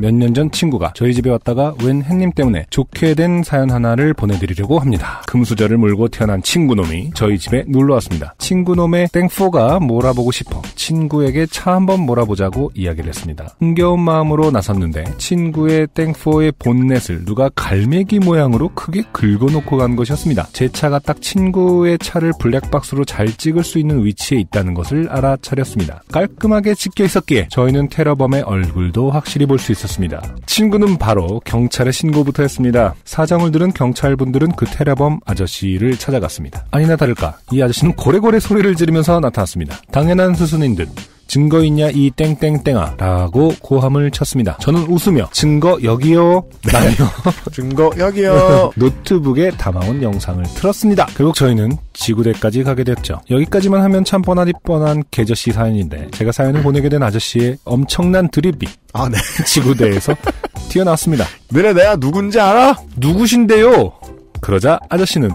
몇 년 전 친구가 저희 집에 왔다가 웬 햇님 때문에 좋게 된 사연 하나를 보내드리려고 합니다. 금수저를 물고 태어난 친구놈이 저희 집에 놀러 왔습니다. 친구놈의 땡포가 몰아보고 싶어 친구에게 차 한번 몰아보자고 이야기를 했습니다. 흥겨운 마음으로 나섰는데 친구의 땡포의 본넷을 누가 갈매기 모양으로 크게 긁어놓고 간 것이었습니다. 제 차가 딱 친구의 차를 블랙박스로 잘 찍을 수 있는 위치에 있다는 것을 알아차렸습니다. 깔끔하게 찍혀 있었기에 저희는 테러범의 얼굴도 확실히 볼 수 있었습니다. 친구는 바로 경찰에 신고부터 했습니다. 사정을 들은 경찰분들은 그 테러범 아저씨를 찾아갔습니다. 아니나 다를까 이 아저씨는 고래고래 소리를 지르면서 나타났습니다. 당연한 수순인 듯 증거 있냐 이 땡땡땡아 라고 고함을 쳤습니다. 저는 웃으며 증거 여기요 라며 증거 여기요. 노트북에 담아온 영상을 틀었습니다. 결국 저희는 지구대까지 가게 됐죠. 여기까지만 하면 참 뻔하디 뻔한 개저씨 사연인데 제가 사연을 보내게 된 아저씨의 엄청난 드립이 아, 네. 지구대에서 튀어나왔습니다. 너네 내가 누군지 알아? 누구신데요? 그러자 아저씨는